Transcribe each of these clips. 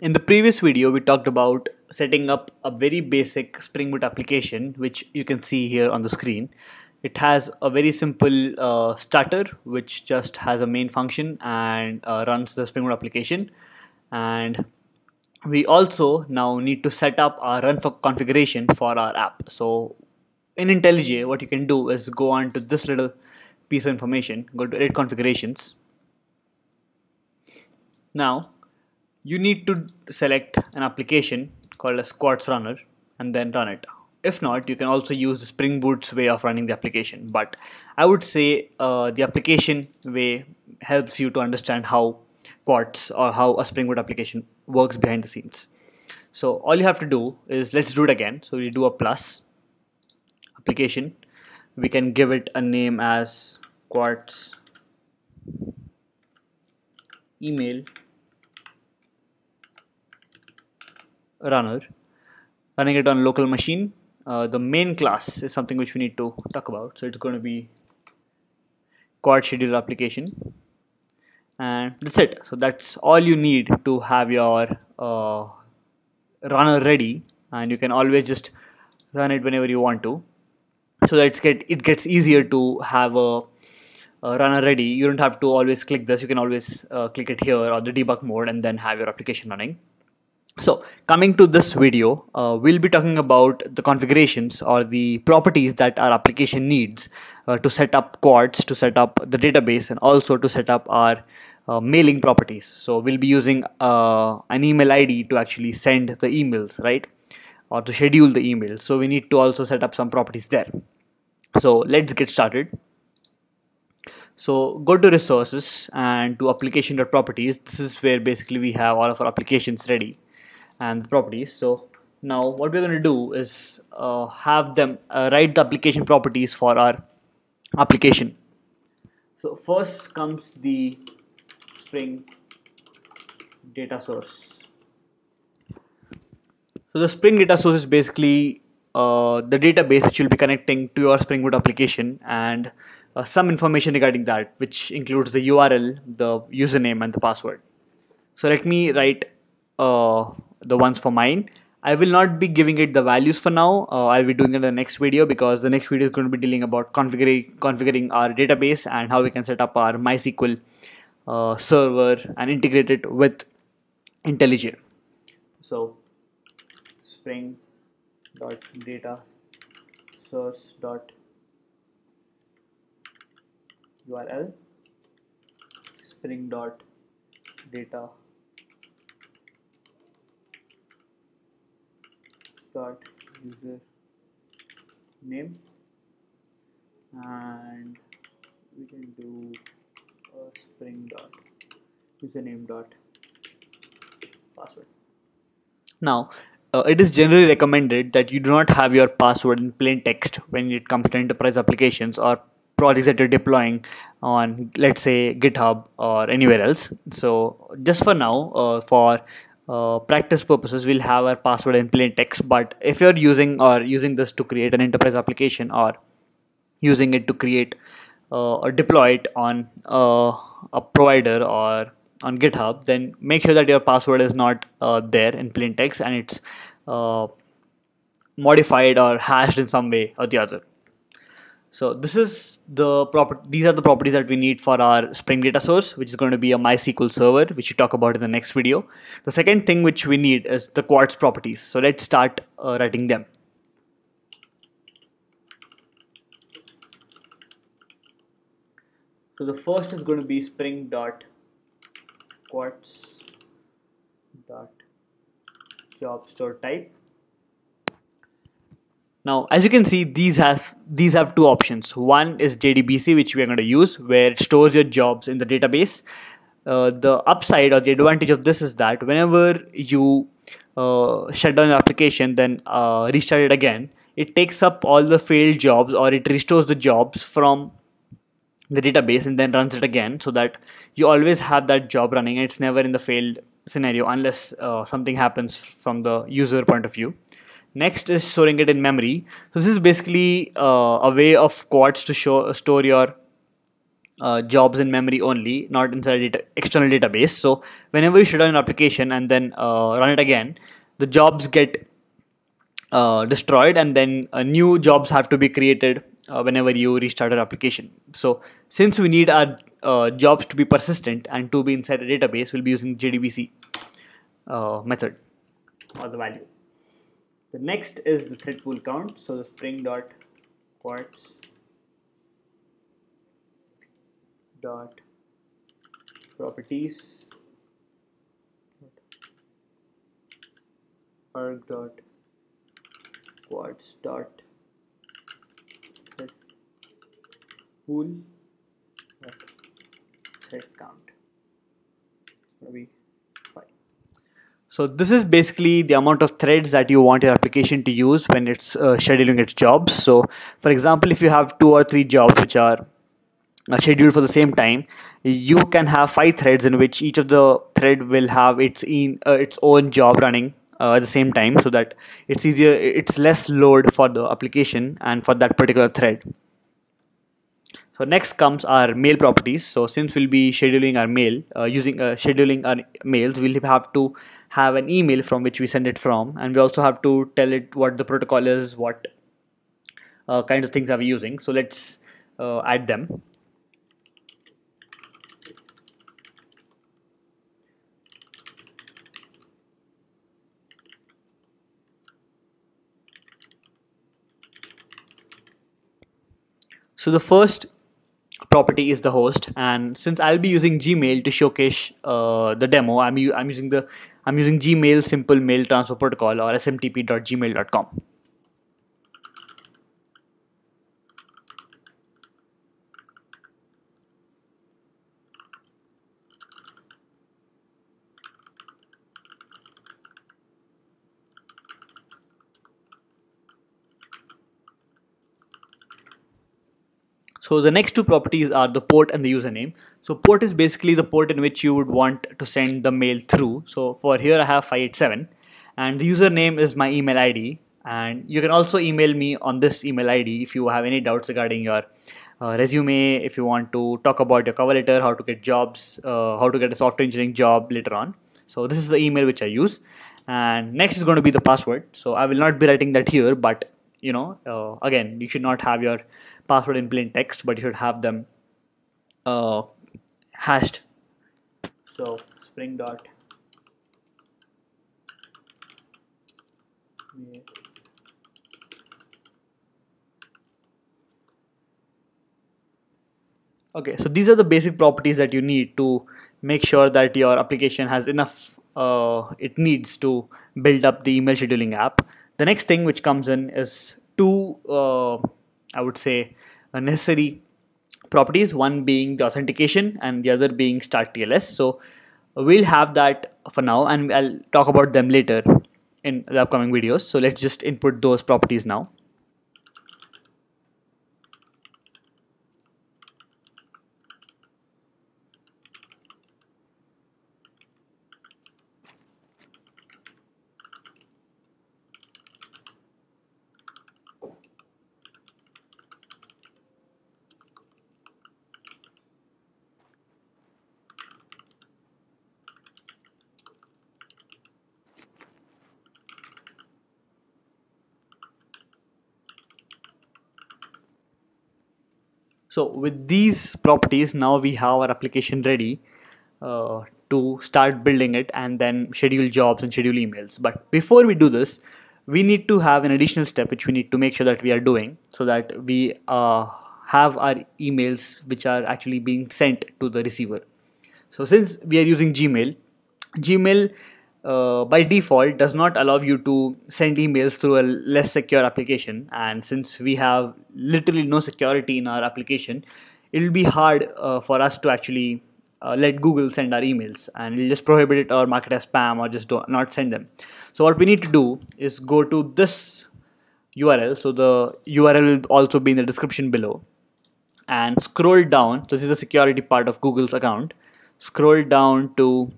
In the previous video, we talked about setting up a very basic Spring Boot application, which you can see here on the screen. It has a very simple uh, starter, which just has a main function and uh, runs the Spring Boot application. And we also now need to set up our run for configuration for our app. So in IntelliJ, what you can do is go on to this little piece of information, go to edit configurations. Now you need to select an application called a Quartz Runner and then run it. If not, you can also use the Spring Boot's way of running the application. But I would say uh, the application way helps you to understand how Quartz or how a Spring Boot application works behind the scenes. So all you have to do is let's do it again. So we do a plus application. We can give it a name as Quartz email runner. Running it on local machine uh, the main class is something which we need to talk about. So it's going to be Quartz schedule application. And that's it. So that's all you need to have your uh, runner ready. And you can always just run it whenever you want to. So that get it gets easier to have a, a runner ready. You don't have to always click this. You can always uh, click it here or the debug mode and then have your application running so coming to this video, uh, we'll be talking about the configurations or the properties that our application needs uh, to set up Quartz, to set up the database and also to set up our uh, mailing properties. So we'll be using uh, an email ID to actually send the emails, right? Or to schedule the emails. So we need to also set up some properties there. So let's get started. So go to resources and to application.properties. This is where basically we have all of our applications ready and the properties. So now what we're going to do is uh, have them uh, write the application properties for our application. So first comes the spring data source. So the spring data source is basically uh, the database which you'll be connecting to your spring boot application and uh, some information regarding that which includes the url the username and the password. So let me write uh, the ones for mine I will not be giving it the values for now. Uh, I'll be doing it in the next video because the next video is going to be dealing about configuring configuring our database and how we can set up our MySQL uh, server and integrate it with IntelliJ. So spring dot data source dot URL spring dot data user name. And we can do a spring dot username dot password. Now uh, it is generally recommended that you do not have your password in plain text when it comes to enterprise applications or projects that you're deploying on let's say github or anywhere else. So just for now uh, for uh, practice purposes we'll have our password in plain text. But if you're using or using this to create an enterprise application or using it to create uh, or deploy it on uh, a provider or on github then make sure that your password is not uh, there in plain text and it's uh, modified or hashed in some way or the other so this is the proper these are the properties that we need for our spring data source which is going to be a mysql server which we talk about in the next video. The second thing which we need is the quartz properties. So let's start uh, writing them. So the first is going to be spring dot quartz dot job store type now, as you can see, these have these have two options. One is JDBC, which we are going to use, where it stores your jobs in the database. Uh, the upside or the advantage of this is that whenever you uh, shut down the application, then uh, restart it again, it takes up all the failed jobs or it restores the jobs from the database and then runs it again so that you always have that job running. It's never in the failed scenario unless uh, something happens from the user point of view. Next is storing it in memory. So this is basically uh, a way of Quartz to show store your uh, jobs in memory only, not inside a data, external database. So whenever you shut down an application and then uh, run it again, the jobs get uh, destroyed and then uh, new jobs have to be created uh, whenever you restart an application. So since we need our uh, jobs to be persistent and to be inside a database, we'll be using JDBC method or the value. The next is the thread pool count. So the spring dot quartz dot properties org dot quartz dot thread pool dot thread count maybe so this is basically the amount of threads that you want your application to use when it's uh, scheduling its jobs. So for example if you have two or three jobs which are uh, scheduled for the same time you can have five threads in which each of the thread will have its in uh, its own job running uh, at the same time so that it's easier it's less load for the application and for that particular thread. So next comes our mail properties. So since we'll be scheduling our mail uh, using uh, scheduling our mails we'll have to have an email from which we send it from and we also have to tell it what the protocol is what uh, kinds of things are we using. So let's uh, add them. So the first property is the host, and since I'll be using Gmail to showcase uh, the demo, I'm I'm using the I'm using Gmail Simple Mail Transfer Protocol or smtp.gmail.com. So the next two properties are the port and the username. So port is basically the port in which you would want to send the mail through. So for here I have 587 and the username is my email ID and you can also email me on this email ID if you have any doubts regarding your uh, resume, if you want to talk about your cover letter, how to get jobs, uh, how to get a software engineering job later on. So this is the email which I use and next is going to be the password. So I will not be writing that here but you know uh, again you should not have your password in plain text but you should have them uh, hashed. So spring dot. Okay so these are the basic properties that you need to make sure that your application has enough uh, it needs to build up the email scheduling app. The next thing which comes in is two uh, i would say uh, necessary properties one being the authentication and the other being start tls so we'll have that for now and i'll talk about them later in the upcoming videos. So let's just input those properties now so with these properties now we have our application ready uh, to start building it and then schedule jobs and schedule emails. But before we do this we need to have an additional step which we need to make sure that we are doing so that we uh, have our emails which are actually being sent to the receiver. So since we are using gmail gmail uh, by default does not allow you to send emails through a less secure application. And since we have literally no security in our application it will be hard uh, for us to actually uh, let google send our emails. And we'll just prohibit it or mark it as spam or just not send them. So what we need to do is go to this url so the url will also be in the description below. And scroll down. So this is the security part of google's account. Scroll down to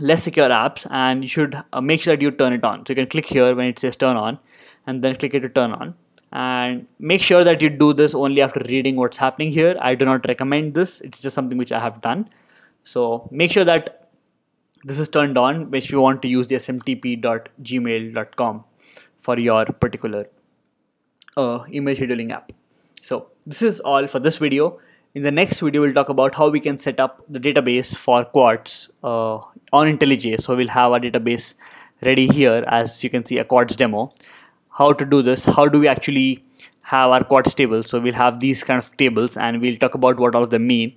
less secure apps and you should uh, make sure that you turn it on. So you can click here when it says turn on and then click it to turn on. And make sure that you do this only after reading what's happening here. I do not recommend this. It's just something which i have done. So make sure that this is turned on which you want to use the smtp.gmail.com for your particular uh, email scheduling app. So this is all for this video. In the next video we'll talk about how we can set up the database for quartz uh, on IntelliJ so we'll have our database ready here as you can see a quartz demo. How to do this? How do we actually have our quartz tables so we'll have these kind of tables and we'll talk about what all of them mean.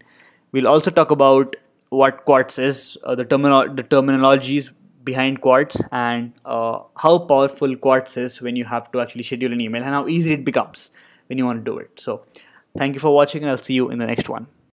We'll also talk about what quartz is uh, the terminal the terminologies behind quartz and uh, how powerful quartz is when you have to actually schedule an email and how easy it becomes when you want to do it. So thank you for watching and i'll see you in the next one